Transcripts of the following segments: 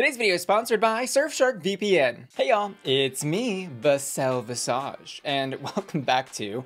Today's video is sponsored by Surfshark VPN. Hey y'all, it's me, Vassell Visage, and welcome back to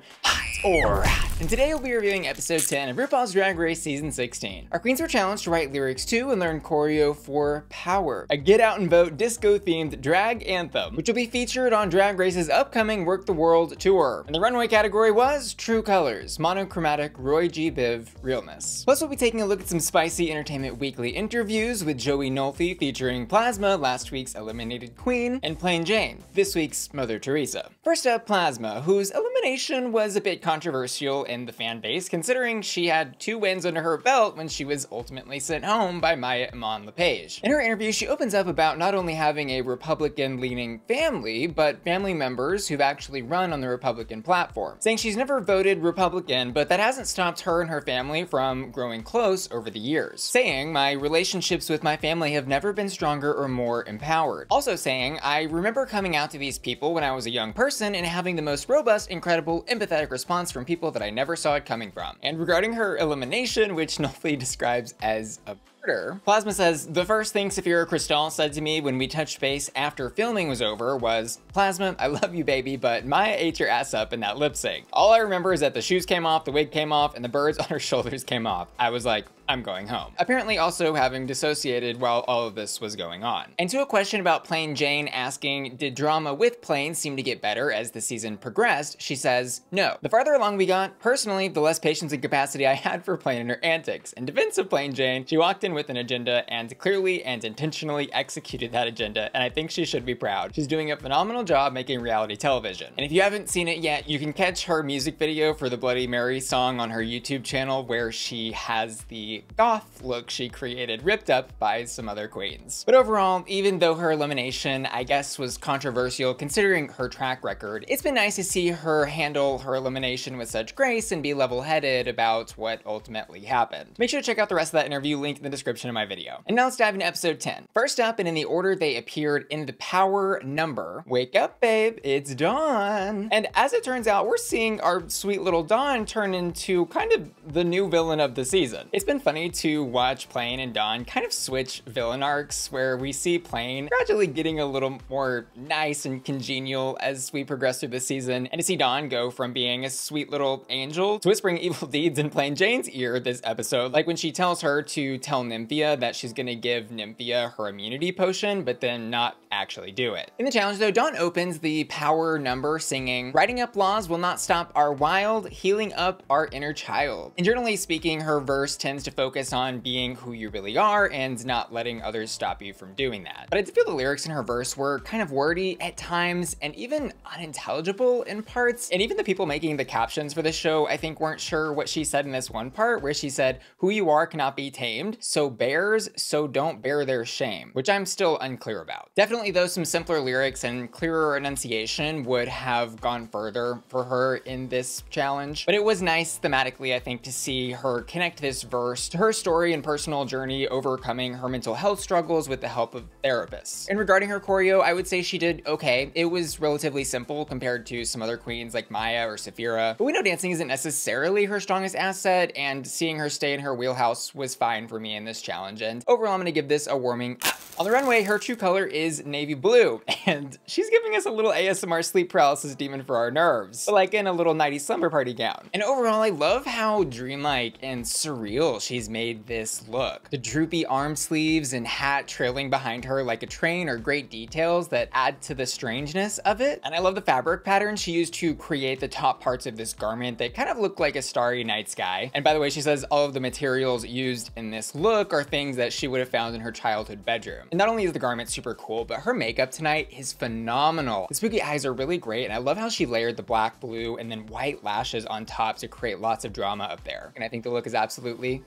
or And today we'll be reviewing episode 10 of RuPaul's Drag Race Season 16. Our queens were challenged to write lyrics to and learn choreo for Power, a get out and vote disco-themed drag anthem, which will be featured on Drag Race's upcoming Work the World tour. And the runway category was True Colors, Monochromatic Roy G. Biv Realness. Plus we'll be taking a look at some spicy Entertainment Weekly interviews with Joey Nolfi featuring Plasma, last week's eliminated queen, and Plane Jane, this week's Mother Teresa. First up, Plasma, whose elimination was a bit controversial in the fan base, considering she had two wins under her belt when she was ultimately sent home by Mhi'Ya Iman Le'Paige. In her interview, she opens up about not only having a Republican-leaning family, but family members who've actually run on the Republican platform, saying she's never voted Republican, but that hasn't stopped her and her family from growing close over the years, saying, my relationships with my family have never been strong stronger or more empowered. Also saying, I remember coming out to these people when I was a young person and having the most robust, incredible, empathetic response from people that I never saw it coming from. And regarding her elimination, which Nolfi describes as a murder, Plasma says, the first thing Sapphira Cristál said to me when we touched base after filming was over was, Plasma, I love you baby, but Mhi'Ya ate your ass up in that lip sync. All I remember is that the shoes came off, the wig came off, and the birds on her shoulders came off. I was like, I'm going home. Apparently also having dissociated while all of this was going on. And to a question about Plane Jane asking, did drama with Plane seem to get better as the season progressed, she says, no. The farther along we got, personally, the less patience and capacity I had for Plane and her antics. In defense of Plane Jane, she walked in with an agenda and clearly and intentionally executed that agenda, and I think she should be proud. She's doing a phenomenal job making reality television. And if you haven't seen it yet, you can catch her music video for the Bloody Mary song on her YouTube channel where she has the goth look she created ripped up by some other queens. But overall, even though her elimination, I guess, was controversial considering her track record, it's been nice to see her handle her elimination with such grace and be level-headed about what ultimately happened. Make sure to check out the rest of that interview linked in the description of my video. And now let's dive into episode 10. First up, and in the order they appeared in the power number, wake up babe, it's Dawn. And as it turns out, we're seeing our sweet little Dawn turn into kind of the new villain of the season. It's been funny to watch Plane and Dawn kind of switch villain arcs where we see Plane gradually getting a little more nice and congenial as we progress through the season, and to see Dawn go from being a sweet little angel to whispering evil deeds in Plane Jane's ear this episode, like when she tells her to tell Nymphia that she's gonna give Nymphia her immunity potion, but then not actually do it. In the challenge though, Dawn opens the power number singing, writing up laws will not stop our wild, healing up our inner child. And generally speaking, her verse tends to focus on being who you really are and not letting others stop you from doing that. But I did feel the lyrics in her verse were kind of wordy at times and even unintelligible in parts. And even the people making the captions for this show, I think weren't sure what she said in this one part where she said, who you are cannot be tamed, so bears, so don't bear their shame, which I'm still unclear about. Definitely though some simpler lyrics and clearer enunciation would have gone further for her in this challenge. But it was nice thematically, I think, to see her connect this verse her story and personal journey overcoming her mental health struggles with the help of therapists. And regarding her choreo, I would say she did okay. It was relatively simple compared to some other queens like Mhi'Ya or Sapphira, but we know dancing isn't necessarily her strongest asset, and seeing her stay in her wheelhouse was fine for me in this challenge, and overall I'm gonna give this a warming on the runway, her true color is navy blue, and she's giving us a little ASMR sleep paralysis demon for our nerves, but like in a little nighty slumber party gown. And overall, I love how dreamlike and surreal she's made this look. The droopy arm sleeves and hat trailing behind her like a train are great details that add to the strangeness of it. And I love the fabric pattern she used to create the top parts of this garment that kind of look like a starry night sky. And by the way, she says all of the materials used in this look are things that she would have found in her childhood bedroom. And not only is the garment super cool, but her makeup tonight is phenomenal. The spooky eyes are really great, and I love how she layered the black, blue, and then white lashes on top to create lots of drama up there. And I think the look is absolutely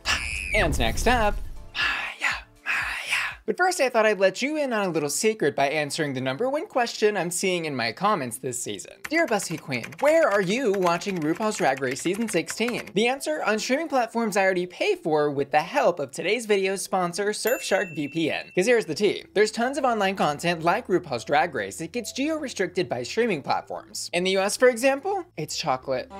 And next up, Mhi'Ya. but first I thought I'd let you in on a little secret by answering the number one question I'm seeing in my comments this season. Dear Bussy Queen, where are you watching RuPaul's Drag Race Season 16? The answer, on streaming platforms I already pay for with the help of today's video's sponsor, Surfshark VPN. Cause here's the tea, there's tons of online content like RuPaul's Drag Race that gets geo-restricted by streaming platforms. In the US, for example, it's chocolate.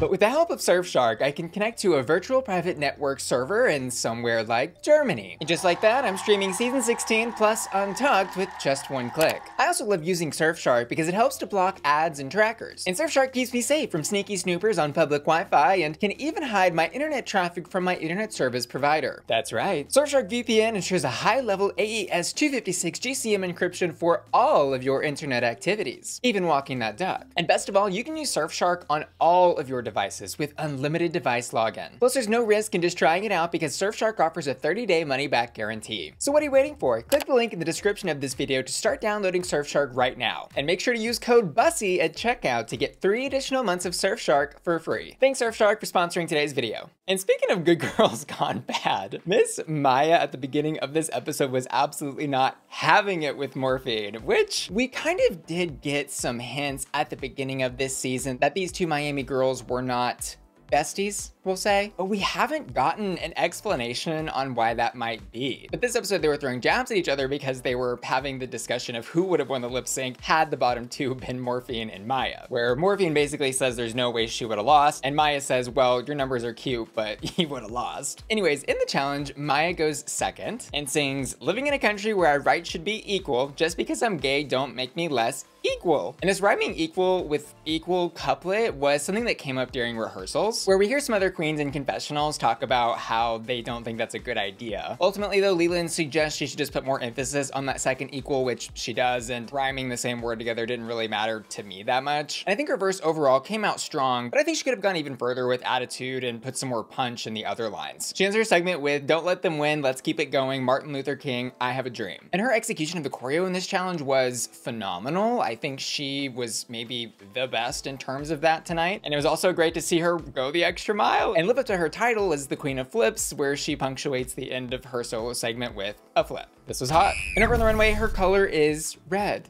But with the help of Surfshark, I can connect to a virtual private network server in somewhere like Germany. And just like that, I'm streaming season 16 plus Untucked with just one click. I also love using Surfshark because it helps to block ads and trackers. And Surfshark keeps me safe from sneaky snoopers on public Wi-Fi and can even hide my internet traffic from my internet service provider. That's right. Surfshark VPN ensures a high-level AES 256 GCM encryption for all of your internet activities, even walking that duck. And best of all, you can use Surfshark on all of your devices with unlimited device login. Plus, there's no risk in just trying it out because Surfshark offers a 30-day money-back guarantee. So what are you waiting for? Click the link in the description of this video to start downloading Surfshark right now. And make sure to use code BUSSY at checkout to get three additional months of Surfshark for free. Thanks Surfshark for sponsoring today's video. And speaking of good girls gone bad, Miss Mhi'Ya at the beginning of this episode was absolutely not having it with morphine, which we kind of did get some hints at the beginning of this season that these two Miami girls were not besties we'll say, but we haven't gotten an explanation on why that might be. But this episode, they were throwing jabs at each other because they were having the discussion of who would have won the lip sync had the bottom two been Morphine and Mhi'Ya, where Morphine basically says there's no way she would have lost, and Mhi'Ya says, well, your numbers are cute, but you would have lost. Anyways, in the challenge, Mhi'Ya goes second and sings, living in a country where our rights should be equal, just because I'm gay don't make me less equal. And this rhyming equal with equal couplet was something that came up during rehearsals, where we hear some other queens in confessionals talk about how they don't think that's a good idea. Ultimately though, Leland suggests she should just put more emphasis on that second equal, which she does, and rhyming the same word together didn't really matter to me that much. And I think her verse overall came out strong, but I think she could have gone even further with attitude and put some more punch in the other lines. She ends her segment with, don't let them win, let's keep it going, Martin Luther King, I have a dream. And her execution of the choreo in this challenge was phenomenal. I think she was maybe the best in terms of that tonight. And it was also great to see her go the extra mile and live up to her title as the Queen of Flips, where she punctuates the end of her solo segment with a flip. This was hot. And over on the runway, her color is red.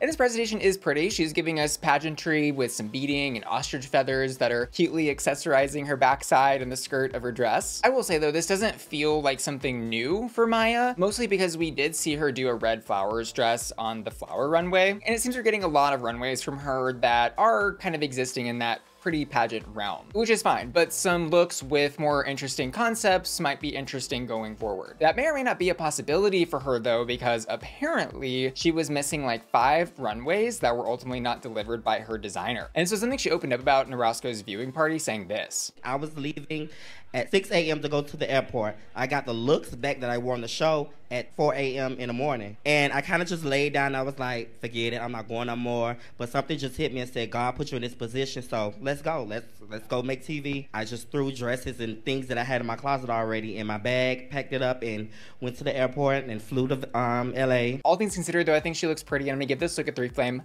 And this presentation is pretty. She's giving us pageantry with some beading and ostrich feathers that are cutely accessorizing her backside and the skirt of her dress. I will say though, this doesn't feel like something new for Mhi'Ya, mostly because we did see her do a red flowers dress on the flower runway. And it seems we're getting a lot of runways from her that are kind of existing in that pretty pageant realm, which is fine, but some looks with more interesting concepts might be interesting going forward. That may or may not be a possibility for her though, because apparently she was missing like five runways that were ultimately not delivered by her designer. And so something she opened up about in Roscoe's viewing party saying this. I was leaving at 6 a.m. to go to the airport. I got the looks back that I wore on the show at 4 a.m. in the morning. And I kind of just laid down. I was like, forget it. I'm not going no more. But something just hit me and said, God put you in this position. So let's go. Let's let's go make TV. I just threw dresses and things that I had in my closet already in my bag, packed it up, and went to the airport and flew to um, LA. All things considered, though, I think she looks pretty. I'm gonna give this look a three flame.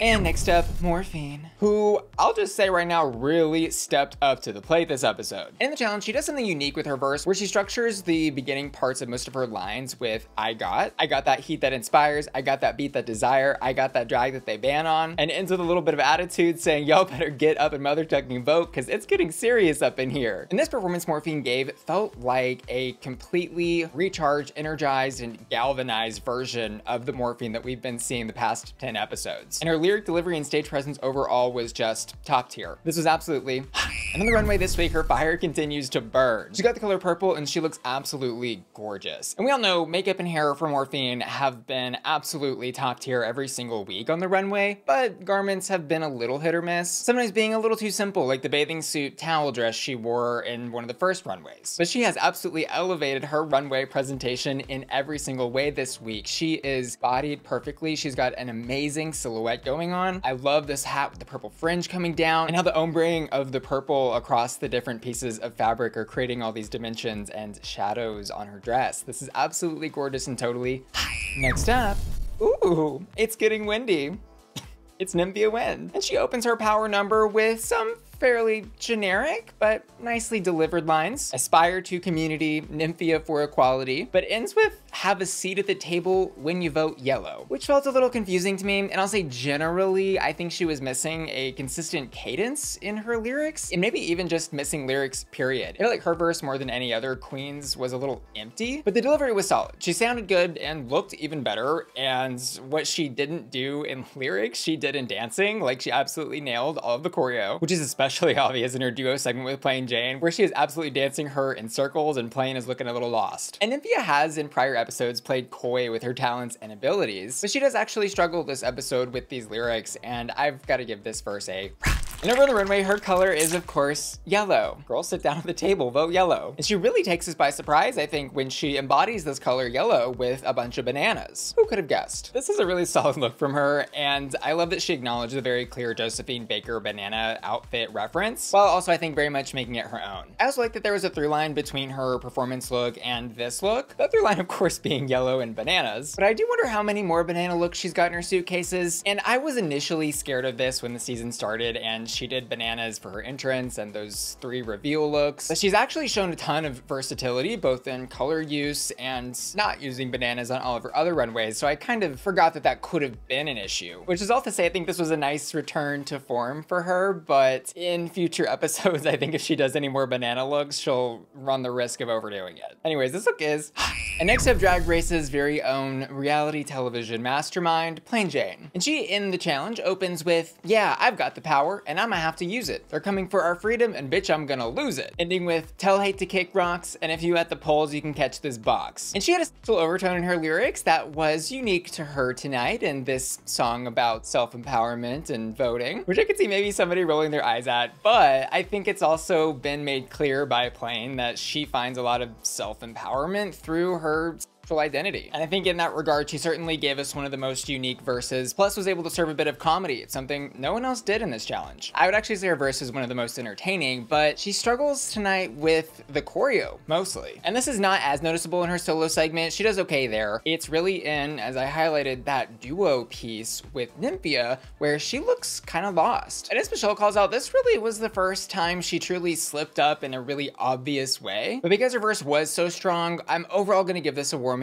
And next up, Morphine, who I'll just say right now really stepped up to the plate this episode. In the challenge, she does something unique with her verse where she structures the beginning parts of most of her lines with I got. I got that heat that inspires. I got that beat that desire. I got that drag that they ban on. And ends with a little bit of attitude saying, y'all better get up and mother tucking vote because it's getting serious up in here. And this performance Morphine gave felt like a completely recharged, energized, and galvanized version of the Morphine that we've been seeing the past 10 episodes. And her lyric delivery and stage presence overall was just top tier. This was absolutely and on the runway this week, her fire continues to burn. She's got the color purple and she looks absolutely gorgeous. And we all know makeup and hair for Morphine have been absolutely top tier every single week on the runway, but garments have been a little hit or miss. Sometimes being a little too simple, like the bathing suit towel dress she wore in one of the first runways. But she has absolutely elevated her runway presentation in every single way this week. She is bodied perfectly. She's got an amazing silhouette going on. I love this hat with the purple fringe coming down and how the ombreing of the purple across the different pieces of fabric are creating all these dimensions and shadows on her dress. This is absolutely gorgeous and totally. Next up, ooh, it's getting windy. it's Nymphia Wind. And she opens her power number with some fairly generic, but nicely delivered lines. Aspire to community, Nymphia for equality, but ends with have a seat at the table when you vote yellow, which felt a little confusing to me. And I'll say generally, I think she was missing a consistent cadence in her lyrics and maybe even just missing lyrics, period. I feel like her verse more than any other Queen's was a little empty, but the delivery was solid. She sounded good and looked even better. And what she didn't do in lyrics, she did in dancing. Like she absolutely nailed all of the choreo, which is especially obvious in her duo segment with Plane Jane, where she is absolutely dancing her in circles and Plane is looking a little lost. And Nymphia has in prior episodes played coy with her talents and abilities, but she does actually struggle this episode with these lyrics, and I've got to give this verse a and over the runway, her color is, of course, yellow. Girls sit down at the table, vote yellow. And she really takes us by surprise, I think, when she embodies this color yellow with a bunch of bananas. Who could have guessed? This is a really solid look from her, and I love that she acknowledged the very clear Josephine Baker banana outfit reference, while also, I think, very much making it her own. I also like that there was a through line between her performance look and this look. The through line, of course, being yellow and bananas, but I do wonder how many more banana looks she's got in her suitcases, and I was initially scared of this when the season started, and she did bananas for her entrance and those three reveal looks. But she's actually shown a ton of versatility, both in color use and not using bananas on all of her other runways. So I kind of forgot that that could have been an issue, which is all to say, I think this was a nice return to form for her. But in future episodes, I think if she does any more banana looks, she'll run the risk of overdoing it. Anyways, this look is And next up, Drag Race's very own reality television mastermind, Plane Jane. And she, in the challenge, opens with, yeah, I've got the power and I'm gonna have to use it. They're coming for our freedom and bitch, I'm gonna lose it. Ending with, tell hate to kick rocks and if you at the polls, you can catch this box. And she had a special overtone in her lyrics that was unique to her tonight in this song about self-empowerment and voting, which I could see maybe somebody rolling their eyes at, but I think it's also been made clear by Plane that she finds a lot of self-empowerment through her identity. And I think in that regard, she certainly gave us one of the most unique verses, plus was able to serve a bit of comedy. It's something no one else did in this challenge. I would actually say her verse is one of the most entertaining, but she struggles tonight with the choreo, mostly. And this is not as noticeable in her solo segment. She does okay there. It's really in, as I highlighted, that duo piece with Nymphia, where she looks kind of lost. And as Michelle calls out, this really was the first time she truly slipped up in a really obvious way. But because her verse was so strong, I'm overall gonna give this award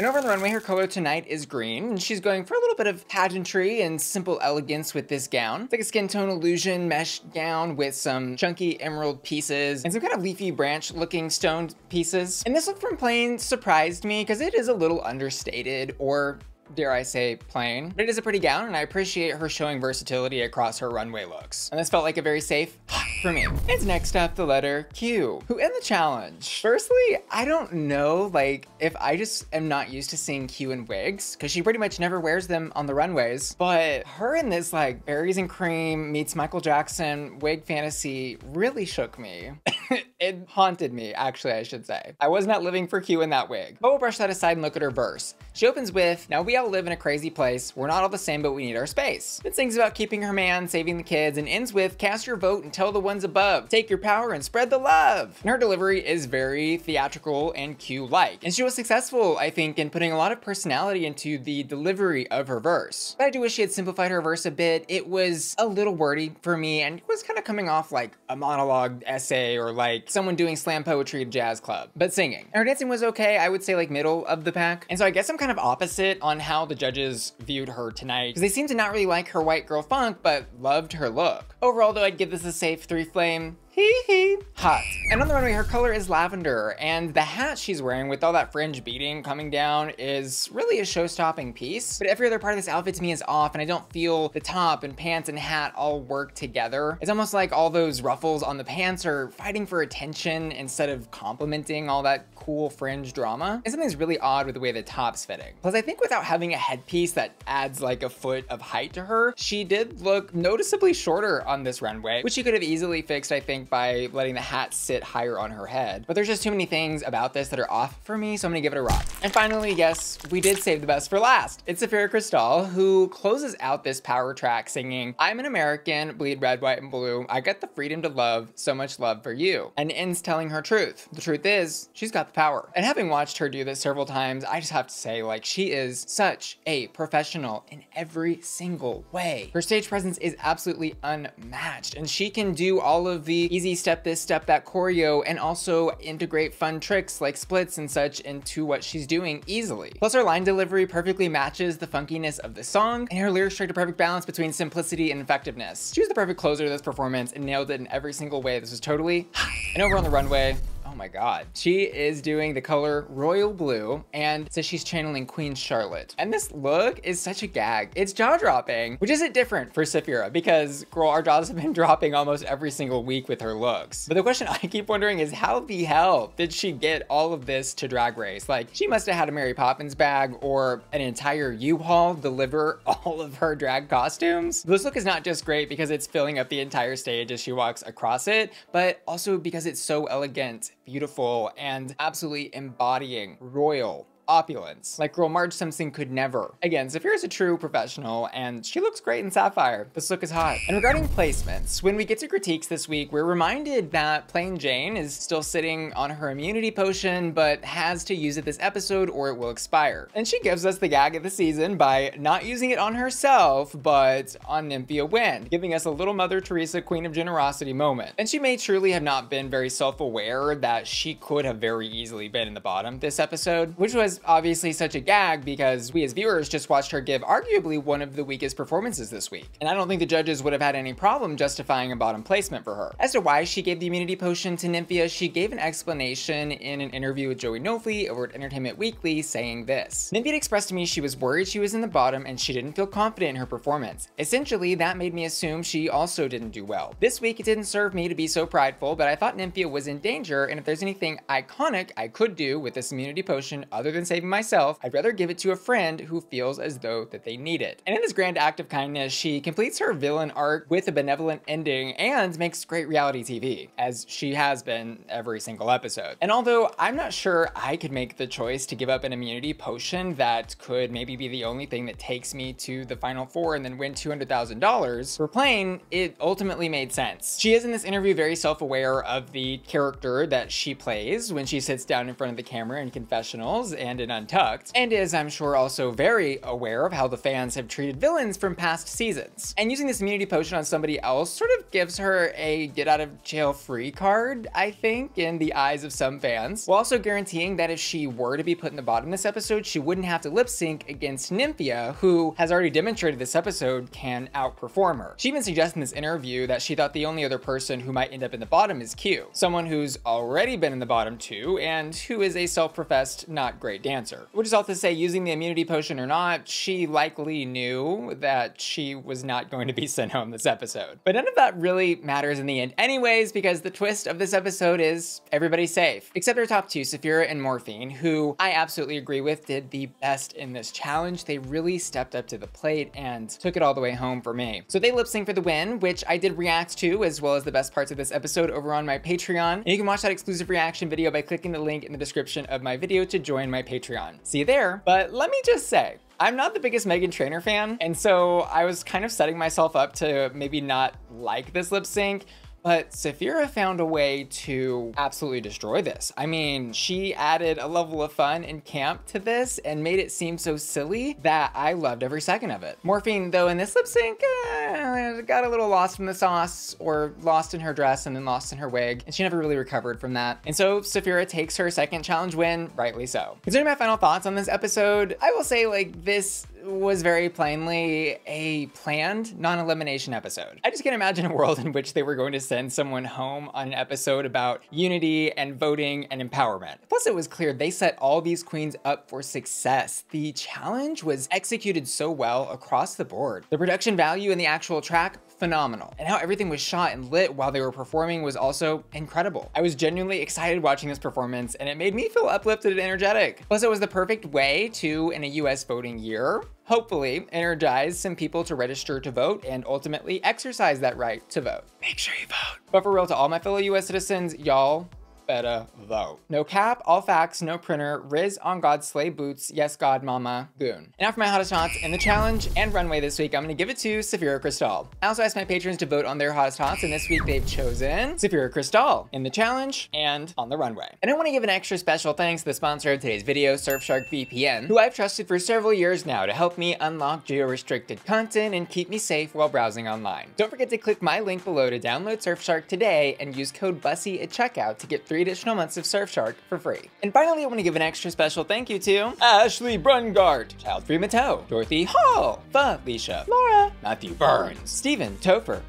and over on the runway, her color tonight is green, and she's going for a little bit of pageantry and simple elegance with this gown. It's like a skin tone illusion mesh gown with some chunky emerald pieces and some kind of leafy branch looking stone pieces. And this look from Plane surprised me because it is a little understated or dare I say, plain. But it is a pretty gown, and I appreciate her showing versatility across her runway looks. And this felt like a very safe for me. And next up, the letter Q, who in the challenge. Firstly, I don't know, like, if I just am not used to seeing Q in wigs, because she pretty much never wears them on the runways, but her in this, like, berries and cream meets Michael Jackson wig fantasy really shook me. it haunted me, actually, I should say. I was not living for Q in that wig. But we'll brush that aside and look at her verse. She opens with, now we all live in a crazy place. We're not all the same, but we need our space. It sings about keeping her man, saving the kids, and ends with, cast your vote and tell the ones above. Take your power and spread the love. And her delivery is very theatrical and Q-like. And she was successful, I think, in putting a lot of personality into the delivery of her verse. But I do wish she had simplified her verse a bit. It was a little wordy for me and was kind of coming off like a monologue essay or like someone doing slam poetry at a jazz club, but singing. Her dancing was okay. I would say like middle of the pack. And so I guess I'm kind of opposite on how the judges viewed her tonight because they seem to not really like her white girl funk, but loved her look. Overall though, I'd give this a safe three flame. Hee hee. Hot. And on the runway, her color is lavender, and the hat she's wearing with all that fringe beading coming down is really a show-stopping piece. But every other part of this outfit to me is off, and I don't feel the top and pants and hat all work together. It's almost like all those ruffles on the pants are fighting for attention instead of complementing all that cool fringe drama. And something's really odd with the way the top's fitting. Plus, I think without having a headpiece that adds like a foot of height to her, she did look noticeably shorter on this runway, which she could have easily fixed, I think, by letting the hat sit higher on her head. But there's just too many things about this that are off for me, so I'm gonna give it a rock. And finally, yes, we did save the best for last. It's Sapphira Cristál, who closes out this power track singing, I'm an American, bleed red, white, and blue. I got the freedom to love, so much love for you. And ends telling her truth. The truth is, she's got the power. And having watched her do this several times, I just have to say, like, she is such a professional in every single way. Her stage presence is absolutely unmatched, and she can do all of the easy step this, step that choreo, and also integrate fun tricks like splits and such into what she's doing easily. Plus her line delivery perfectly matches the funkiness of the song, and her lyrics strike a perfect balance between simplicity and effectiveness. She was the perfect closer to this performance and nailed it in every single way. This was totally and over on the runway, Oh my god. She is doing the color royal blue and says she's channeling Queen Charlotte. And this look is such a gag. It's jaw dropping, which isn't different for Sapphira because girl, our jaws have been dropping almost every single week with her looks. But the question I keep wondering is how the hell did she get all of this to Drag Race? Like she must have had a Mary Poppins bag or an entire U-Haul deliver all of her drag costumes. This look is not just great because it's filling up the entire stage as she walks across it, but also because it's so elegant beautiful and absolutely embodying royal opulence, like girl Marge Simpson could never. Again, Sapphira's a true professional, and she looks great in Sapphire. This look is hot. And regarding placements, when we get to critiques this week, we're reminded that Plane Jane is still sitting on her immunity potion, but has to use it this episode or it will expire. And she gives us the gag of the season by not using it on herself, but on Nymphia Wind, giving us a little Mother Teresa Queen of Generosity moment. And she may truly have not been very self-aware that she could have very easily been in the bottom this episode, which was obviously such a gag because we as viewers just watched her give arguably one of the weakest performances this week. And I don't think the judges would have had any problem justifying a bottom placement for her. As to why she gave the immunity potion to Nymphia, she gave an explanation in an interview with Joey Nolfi over at Entertainment Weekly saying this. Nymphia expressed to me she was worried she was in the bottom and she didn't feel confident in her performance. Essentially, that made me assume she also didn't do well. This week, it didn't serve me to be so prideful, but I thought Nymphia was in danger, and if there's anything iconic I could do with this immunity potion other than saving myself, I'd rather give it to a friend who feels as though that they need it. And in this grand act of kindness, she completes her villain arc with a benevolent ending and makes great reality TV, as she has been every single episode. And although I'm not sure I could make the choice to give up an immunity potion that could maybe be the only thing that takes me to the final four and then win $200,000, for Plane, it ultimately made sense. She is in this interview very self-aware of the character that she plays when she sits down in front of the camera in confessionals and in Untucked, and is, I'm sure, also very aware of how the fans have treated villains from past seasons. And using this immunity potion on somebody else sort of gives her a get out of jail free card, I think, in the eyes of some fans, while also guaranteeing that if she were to be put in the bottom this episode, she wouldn't have to lip sync against Nymphia, who has already demonstrated this episode can outperform her. She even suggests in this interview that she thought the only other person who might end up in the bottom is Q, someone who's already been in the bottom too, and who is a self-professed not great dancer. Which is all to say, using the immunity potion or not, she likely knew that she was not going to be sent home this episode. But none of that really matters in the end anyways, because the twist of this episode is everybody's safe. Except our top two, Sapphira and Morphine, who I absolutely agree with did the best in this challenge. They really stepped up to the plate and took it all the way home for me. So they lip sync for the win, which I did react to, as well as the best parts of this episode over on my Patreon. And you can watch that exclusive reaction video by clicking the link in the description of my video to join my Patreon. See you there. But let me just say, I'm not the biggest Meghan Trainor fan, and so I was kind of setting myself up to maybe not like this lip sync, but Sapphira found a way to absolutely destroy this. I mean, she added a level of fun and camp to this and made it seem so silly that I loved every second of it. Morphine, though, in this lip sync, eh, uh, got a little lost in the sauce or lost in her dress and then lost in her wig, and she never really recovered from that. And so Sapphira takes her second challenge win, rightly so. Considering my final thoughts on this episode, I will say like this was very plainly a planned non-elimination episode. I just can't imagine a world in which they were going to send someone home on an episode about unity and voting and empowerment. Plus it was clear they set all these queens up for success. The challenge was executed so well across the board. The production value and the actual track phenomenal. And how everything was shot and lit while they were performing was also incredible. I was genuinely excited watching this performance and it made me feel uplifted and energetic. Plus it was the perfect way to, in a US voting year, hopefully energize some people to register to vote and ultimately exercise that right to vote. Make sure you vote. But for real, to all my fellow US citizens, y'all vote. No cap, all facts, no printer, Riz on God, Slay Boots, Yes God Mama, Goon. And for my hottest hots in the challenge and runway this week, I'm gonna give it to Sapphira Cristál. I also asked my patrons to vote on their hottest hots, and this week they've chosen Sapphira Cristál in the challenge and on the runway. And I wanna give an extra special thanks to the sponsor of today's video, Surfshark VPN, who I've trusted for several years now to help me unlock geo-restricted content and keep me safe while browsing online. Don't forget to click my link below to download Surfshark today and use code BUSSY at checkout to get three additional months of Surfshark for free. And finally, I want to give an extra special thank you to Ashley Brungart, Child Free Mateau, Dorothy Hall, Felicia, Laura, Matthew Burns, Stephen Topher,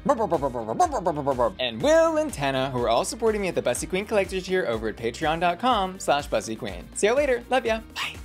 and Will and Tana, who are all supporting me at the Bussy Queen Collectors here over at patreon.com slash bussyqueen. See you later. Love ya. Bye.